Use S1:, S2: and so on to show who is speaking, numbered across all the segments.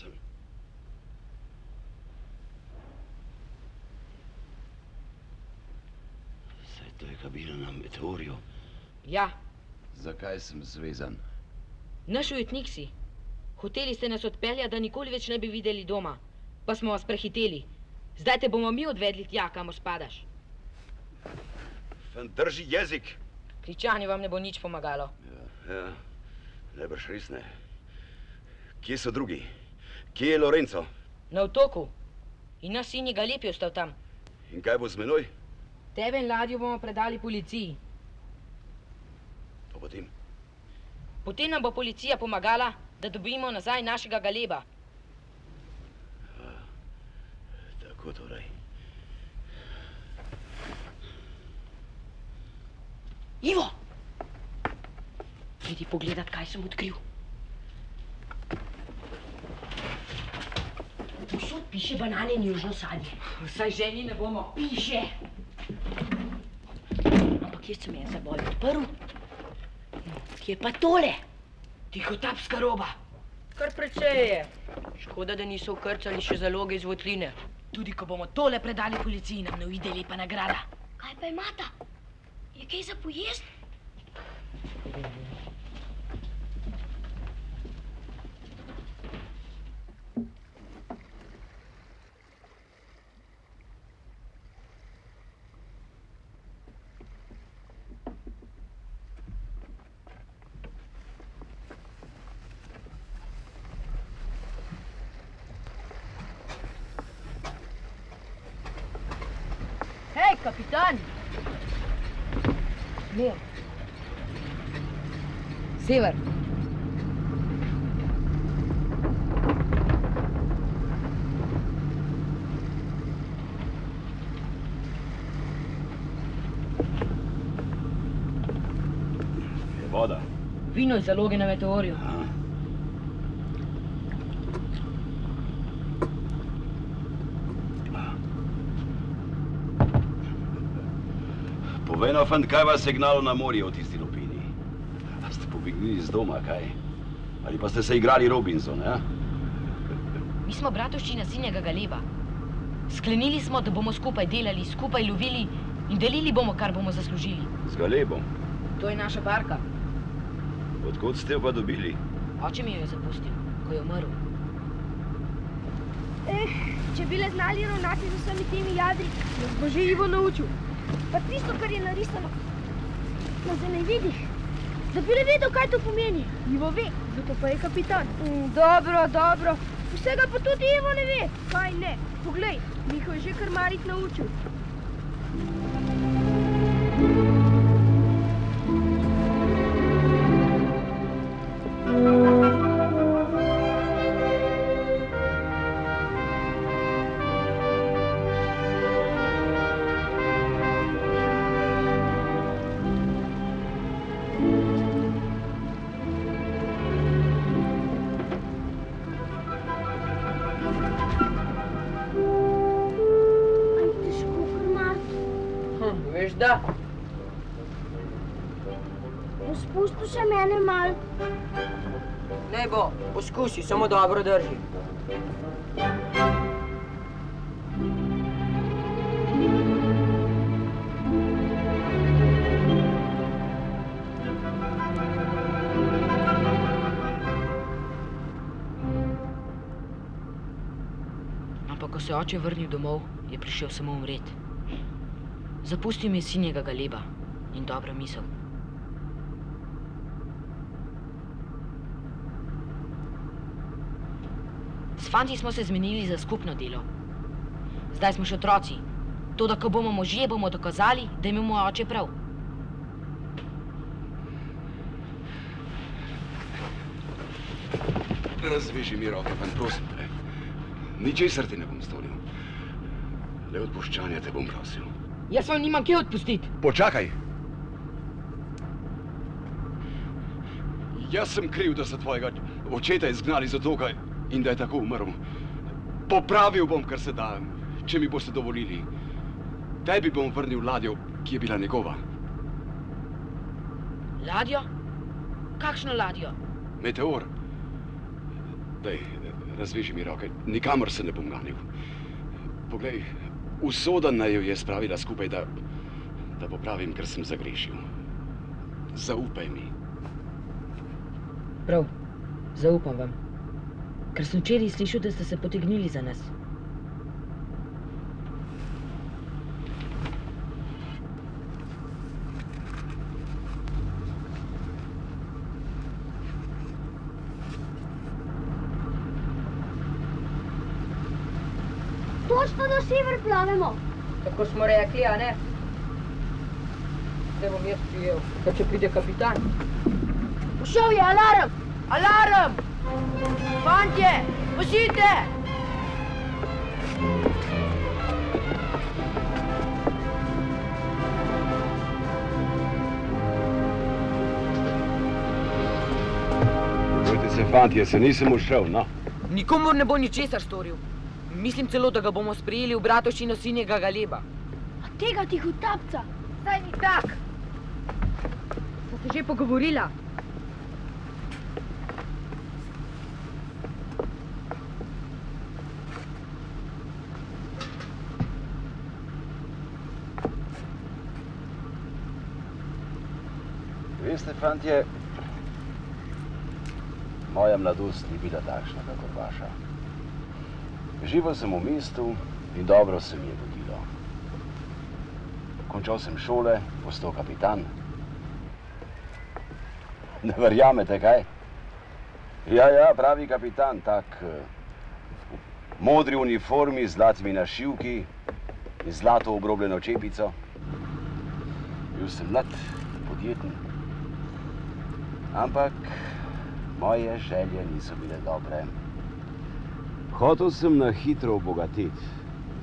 S1: sem? Saj to je kabina na meteorju.
S2: Ja,
S1: Zakaj sem zvezan?
S2: naš ujetnik si. Hoteli ste nas odpeljati, da nikoli več ne bi videli doma. Pa smo vas prehiteli. Zdaj te bomo mi odvedli tja, kamor spadaš.
S1: Fan, drži jezik!
S2: Kričanje vam ne bo nič pomagalo.
S1: Ja, najbrž res ne. Kje so drugi? Kje je Lorenzo?
S2: Na otoku. In naš sin je ga lepi ostal tam.
S1: In kaj bo z menoj?
S2: Tebe in ladjo bomo predali policiji.
S1: Pa potem?
S2: Potem nam bo policija pomagala, da dobimo nazaj našega galeba.
S1: Tako torej.
S2: Ivo! Pridi pogledat, kaj sem odkril. Piše banane in južno sadje. Vsaj ženi ne bomo. Piše. Ampak jaz sem en zaboj odprl. Kje pa tole? Tihotapska roba. Kar precej je. Škoda, da niso vkrcali še zaloge iz votline. Tudi ko bomo tole predali policiji, nam ne uide lepa nagrada.
S3: Kaj pa imata? Je kaj za pojest?
S2: Kapitan! Mir. Sever.
S1: Je voda.
S2: Vino iz zaloge na meteorju.
S1: Fant, kaj vas je gnalo na morje v tisti lupini? A ste pobegnili z doma, kaj? Ali pa ste se igrali Robinson, ja?
S2: Mi smo bratovščina sinjega galeba. Sklenili smo, da bomo skupaj delali, skupaj lovili in delili bomo, kar bomo zaslužili.
S1: Z galebom.
S2: To je naša barka.
S1: Odkot ste jo pa dobili?
S2: Oče mi jo je zapustil, ko je umrl.
S3: Eh, če bi le znali ravnati z vsemi temi jadri, nas bo že Ivo naučil. Pa tisto, kar je narisano na zemljevidih, da bi le vedel, kaj to pomeni. Ivo ve, zato pa je kapitan. Mm, dobro, dobro. Vsega pa tudi Ivo ne ve. Kaj ne? Poglej, Miho je že kar marit naučil. Aj
S2: da?
S3: No, spusti še mene mal.
S2: Ne bo, poskusi, samo dobro drži. Ampak, ko se je oče vrnil domov, je prišel samo umret. Zapustil mi je sinjega galeba in dobra misel. S fanti smo se zmenili za skupno delo. Zdaj smo še otroci. Toda, ko bomo možje, bomo dokazali, da ima moj oče prav.
S1: Razveži mi roke, fant, prosim te. Ničesar ti ne bom storil. Le odpuščanja te bom prosil.
S2: Jaz vam nimam kje odpustiti.
S1: Počakaj. Jaz sem kriv, da so tvojega očeta izgnali z otoka in da je tako umrl. Popravil bom, kar se da, če mi boste dovolili. Tebi bom vrnil ladjo, ki je bila njegova.
S2: Ladjo? Kakšno ladjo?
S1: Meteor. Dej,
S4: Razveži mi roke, nikamor se ne bom ganil. Poglej, usoda naj jo je spravila skupaj, da, da popravim, ker sem zagrešil. Zaupaj mi.
S2: Prav, zaupam vam. Ker sem včeraj slišal, da ste se potegnili za nas.
S3: Točno na sever plavemo.
S2: Tako smo rekli, a ne? Zdaj bom jaz prijel, pa če pride kapitan.
S3: Ušel je alarm.
S2: Alarm! Fantje, pazite!
S4: Bojte se, fantje, se nisem ušel, no.
S2: Nikomor ne bo ničesar storil. Mislim celo, da ga bomo sprejeli v bratovščino sinjega galeba.
S3: A tega tihotapca.
S2: Saj ni tak. Sva se že pogovorila.
S1: Veste, fantje, moja mladost ni bila takšna, kakor vaša. Živel sem v mestu in dobro se mi je vodilo. Končal sem šole, postal kapitan. Ne verjamete, kaj? Ja, ja, pravi kapitan, tak eh, v modri uniformi z zlatimi našivki in zlato obrobljeno čepico. Bil sem mlad, podjeten. Ampak moje želje niso bile dobre. Hotel sem na hitro obogatiti.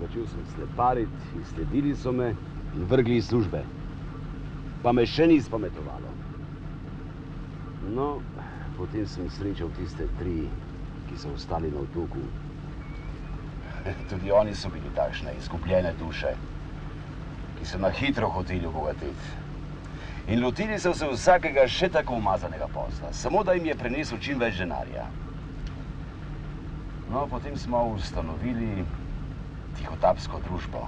S1: Začel sem slepariti sledili so me in vrgli iz službe. Pa me še ni spametovalo. No, potem sem srečal tiste tri, ki so ostali na otoku. Tudi oni so bili takšne izgubljene duše, ki so na hitro hoteli obogatiti. In lotili so se vsakega še tako umazanega posla, samo da jim je prinesel čim več denarja. No, potem smo ustanovili tihotapsko družbo.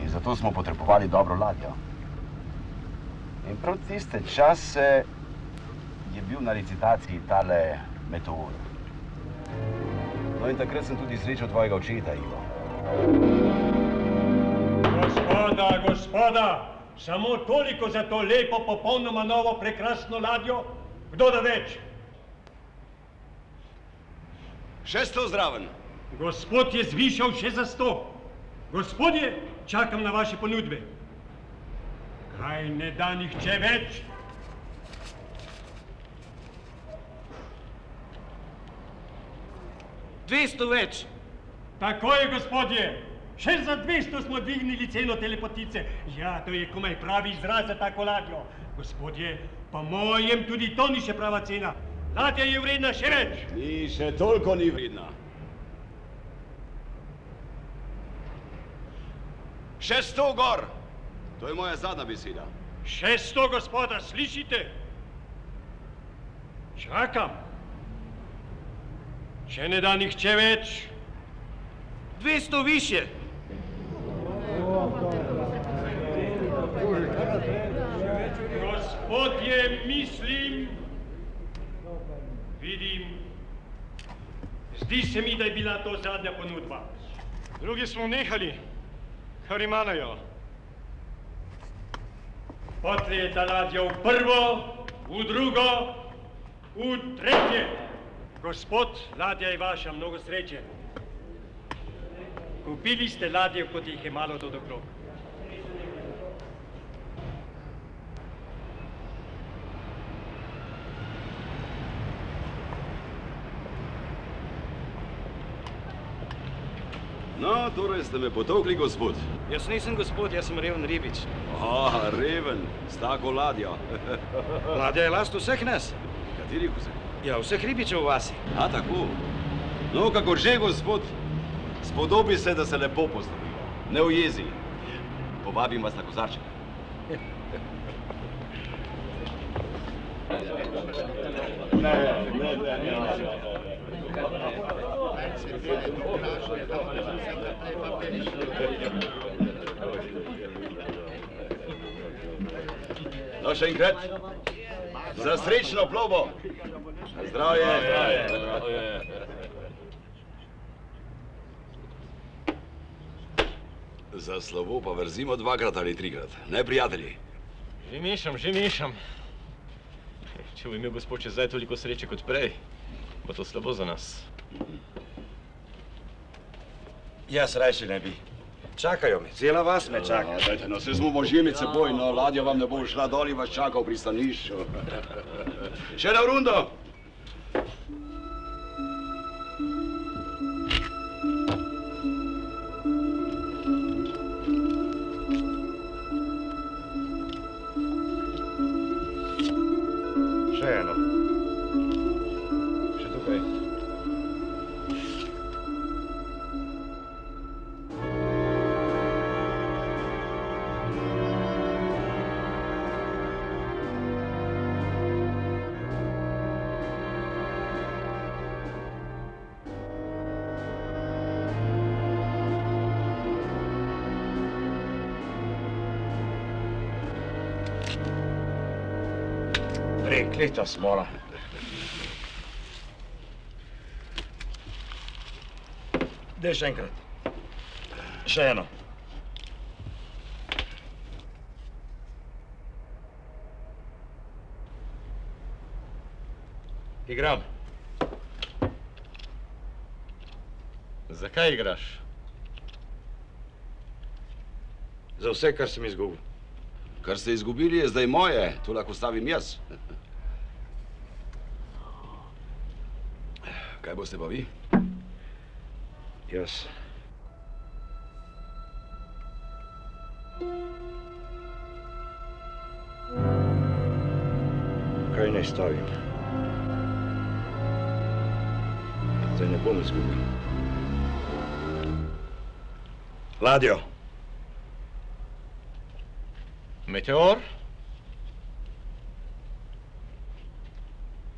S1: In zato smo potrebovali dobro ladjo. In prav tiste čase je bil na licitaciji tale meteor. No in takrat sem tudi srečal tvojega očeta, Ivo.
S5: Gospoda, gospoda, samo toliko za to lepo, popolnoma novo, prekrasno ladjo. Kdo da več?
S4: Še sto zraven.
S5: Gospod je zvišal še za sto. Gospodje, čakam na vaše ponudbe. Kaj ne da nihče več?
S6: Dvesto več.
S5: Tako je, gospodje. Še za 200 smo dvignili ceno telepotice. Ja, to je komaj pravi izraz za tako ladjo. Gospodje, po mojem tudi to ni še prava cena. Ladja je vredna še več.
S4: Ni še toliko ni vredna. Še sto gor. To je moja zadnja beseda.
S5: Še sto, gospoda, slišite? Čakam. Če ne da nihče več,
S6: Dvesto više.
S5: gospodje, mislim, vidim, zdi se mi, da je bila to zadnja ponudba. Drugi smo nehali, kar imajo. Potlej je ta ladja v prvo, v drugo, v tretje. Gospod, ladja je vaša, mnogo sreče. Kupili ste ladje, kot jih je malo to okrog.
S4: No, torej ste me potokli, gospod.
S6: Jaz nisem gospod, jaz sem Reven Ribič.
S4: A, reven, s tako ladjo.
S6: Ladja je last vseh nas.
S4: Katerih vse?
S6: Ja, vseh ribičev v vasi.
S4: A, tako. No, kakor že, gospod, spodobi se, da se lepo pozdravimo. Ne ujezi. Povabim vas na kozarček. Ne, ne, ne, ne.
S1: No, še enkrat. Za srečno plovbo. Zdravje. Za slovo pa vrzimo dvakrat ali trikrat. Ne, prijatelji?
S7: Že mešam, že mešam. Če bo imel gospod čez zdaj toliko sreče kot prej, bo to slabo za nas.
S6: Jaz rajši ne bi. Čakajo me, cela vas me čaka.
S1: Ja, dajte, no, se smo možje med seboj, no, ladja vam ne bo šla dol in vas čaka v pristanišču. Še na rundo.
S6: Prekleta smola. Dej še enkrat. Še eno.
S7: Igram. Zakaj igraš?
S6: Za vse, kar sem izgubil.
S1: Kar ste izgubili, je zdaj moje. To lahko stavim jaz. Kaj boste pa vi?
S6: Jaz. Kaj naj stavim? Zdaj ne bom izgubil. Ladjo.
S7: Meteor?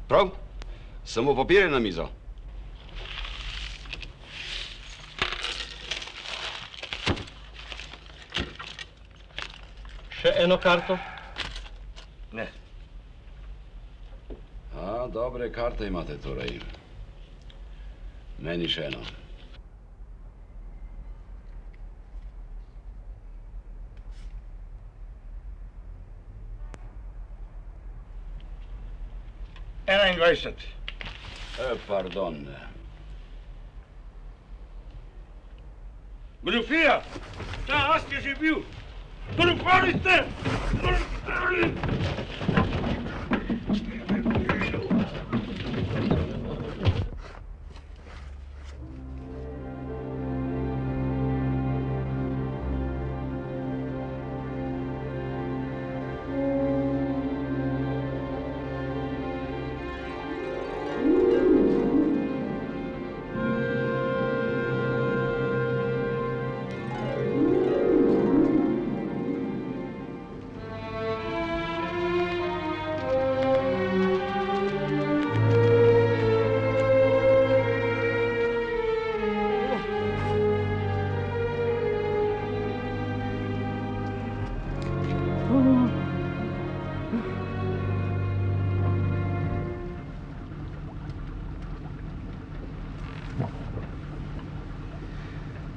S1: Prav? Samo papirje na mizo.
S7: Še eno karto?
S6: Ne.
S1: A, dobre karte imate torej. Meni še eno.
S6: Enaindvajset.
S1: E, pardon.
S5: Goljufija! Ta ast je že bil! Goljufali ste!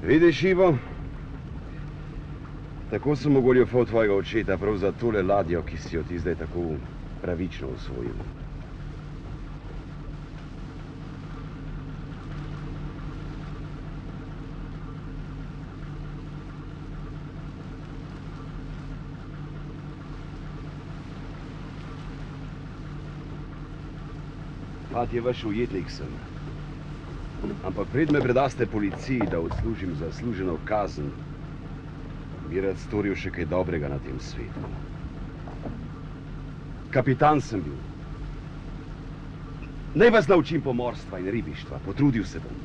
S1: Vidiš, Ivo? Tako sem ogoljufal tvojega očeta, prav za tole ladjo, ki si jo ti zdaj tako pravično usvojil. Fat je vaš ujetnik sem. Ampak pred me predaste policiji, da odslužim zasluženo kazen, bi rad storil še kaj dobrega na tem svetu. Kapitan sem bil. Naj vas naučim pomorstva in ribištva, potrudil se bom.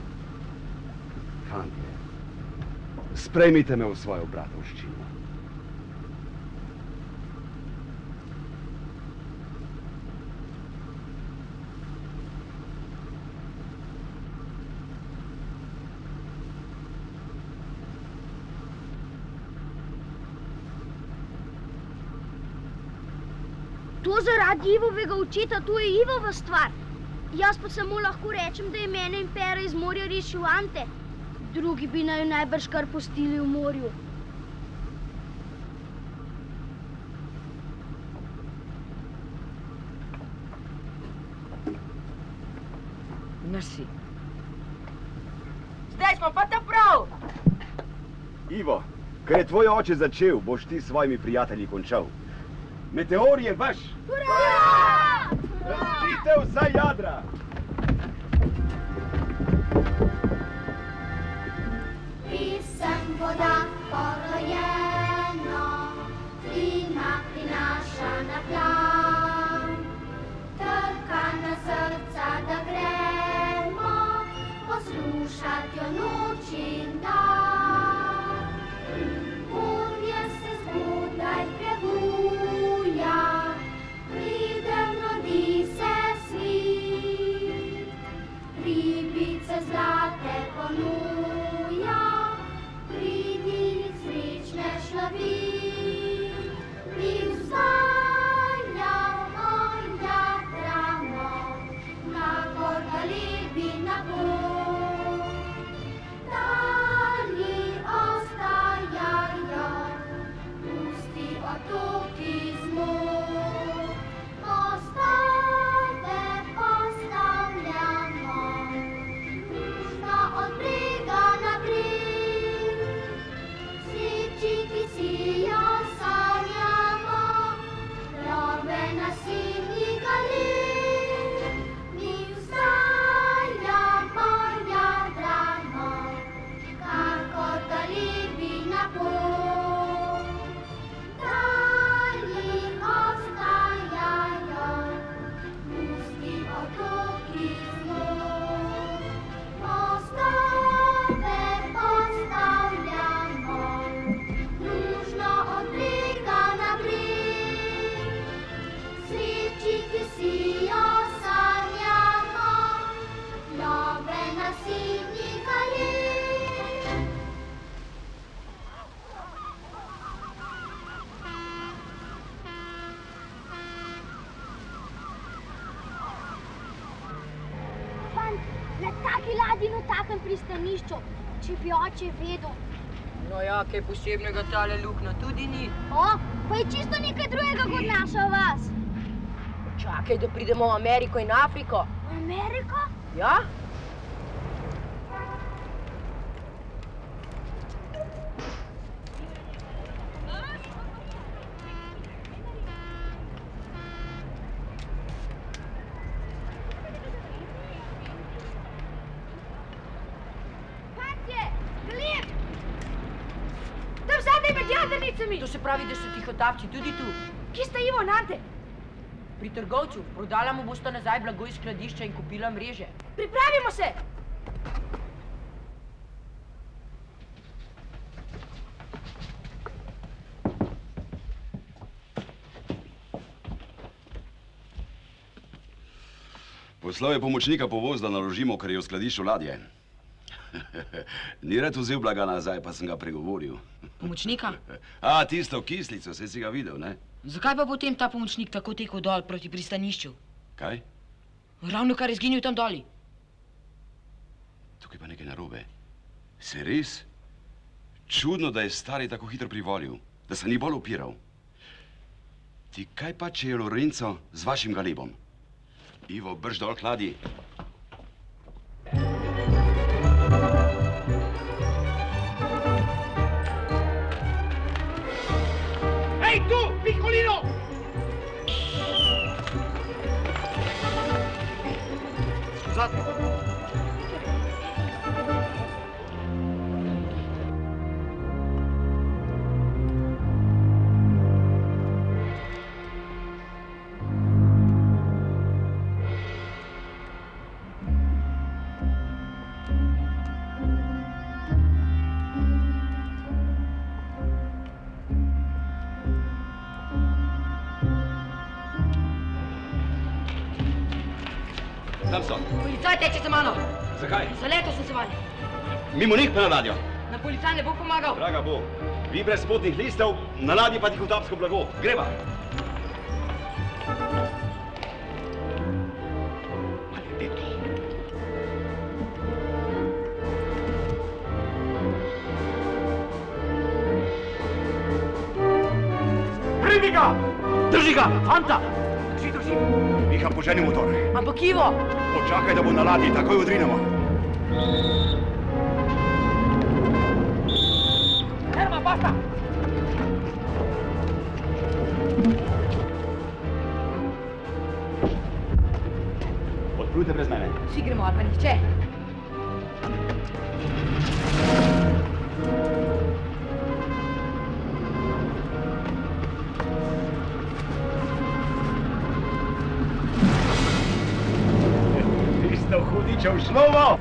S1: Fantje, sprejmite me v svojo bratovščino.
S3: Zaradi Ivovega očeta, to je Ivova stvar. Jaz pa samo lahko rečem, da je mene in Pera iz morja rešil Ante. Drugi bi naj najbrž kar pustili v morju.
S2: Nasi. Zdaj smo pa ta prav.
S8: Ivo, kar je tvoj oče začel, boš ti s svojimi prijatelji končal. Meteor je vaš! Razbite vsa jadra!
S9: Pisem voda porojeno, plina prinaša na plan. Trka na srca, da gremo, poslušati jo noč
S2: kaj posebnega tale luknja tudi ni.
S3: O, pa je čisto nekaj drugega kot naša vas.
S2: Čakaj, da pridemo v Ameriko in Afriko.
S3: V Ameriko?
S2: Ja?
S3: Fantje, Gleb! Tam jadrnicami!
S2: To se pravi, da so tihotapci tudi tu.
S3: Kje sta Ivo in Ante?
S2: Pri trgovcu. Prodala mu bosta nazaj blago iz skladišča in kupila mreže.
S3: Pripravimo se!
S8: Poslal je pomočnika povoz, da naložimo, kar je v skladišču ladje. Ni rad vzel blaga nazaj, pa sem ga pregovoril.
S2: Pomočnika?
S8: A, tisto kislico, se si ga videl, ne?
S2: Zakaj pa potem ta pomočnik tako tekel dol proti pristanišču?
S8: Kaj?
S2: Ravno kar je zginil tam doli.
S8: Tukaj pa nekaj narobe. Se res? Čudno, da je stari tako hitro privolil, da se ni bolj upiral. Ti kaj pa, če je Lorenzo z vašim galebom? Ivo, brž dol hladi.
S1: Scusate. Tam
S2: Zdaj tečete mano.
S1: Zakaj?
S2: Zaletel sem se vanje.
S1: Mimo njih pa na ladjo.
S2: Na policaj ne bo pomagal.
S1: Draga bo, vi brez potnih listov, na ladji pa tihotapsko blago. Greva.
S10: Drži ga,
S11: fanta! Drži, drži.
S10: Miha, poženi motor.
S12: Ampak Ivo,
S10: Počakaj, da bo na ladji, takoj odrinemo.
S11: Herman, basta!
S1: Odplujte brez mene.
S12: vsi gremo, ali pa nihče.
S1: Hudičev šlovo!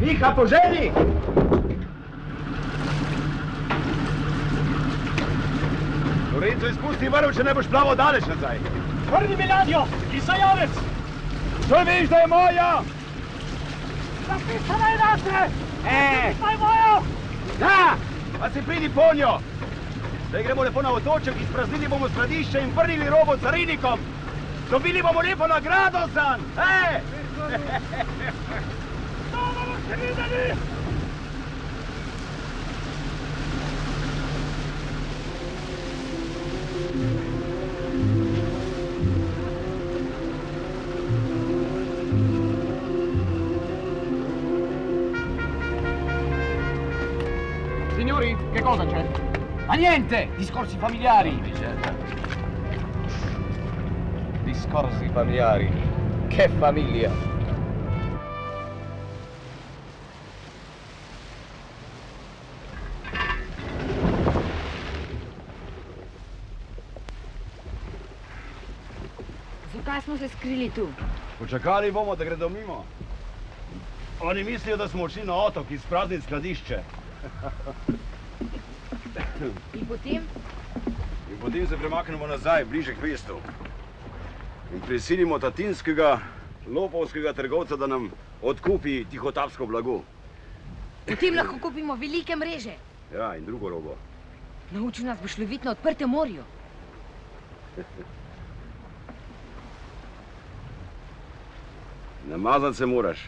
S1: Miha, poželi! Lorenzo, izpusti vrv, če ne boš plaval daleč nazaj.
S5: Vrni mi ladjo, izvajalec!
S1: To veš, da je moja!
S5: Zapisana je naše!
S1: E,
S5: Pa je moja!
S1: da! Pa si pridi ponjo! Zdaj gremo lepo na otoček, izpraznili bomo skladišče in vrnili robo carinikom. Dobili bomo lepo nagrado zanj! E!
S5: To bomo še videli!
S11: Niente! Discorsi familiari! Discorsi familiari. Che famiglia!
S2: Zakaj smo se skrili tu?
S1: Počakali bomo, da gredo mimo. Oni mislijo, da smo odšli na otok izprazniti skladišče.
S2: In potem?
S1: In potem se premaknemo nazaj, bliže k mestu. In prisilimo tatinskega, lopovskega trgovca, da nam odkupi tihotapsko blago.
S2: Potem lahko kupimo velike mreže.
S1: Ja, in drugo robo.
S2: Naučil nas boš loviti na odprtem morju.
S1: Namazati se moraš.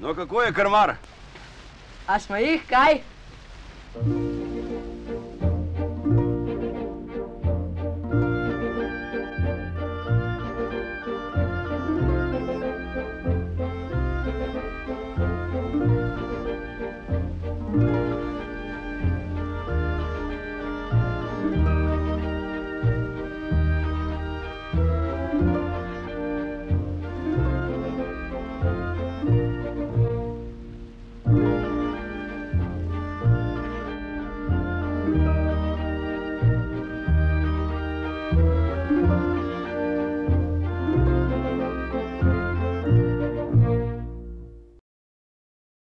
S1: No, kako je krmar?
S12: A smo jih, kaj? Thank you.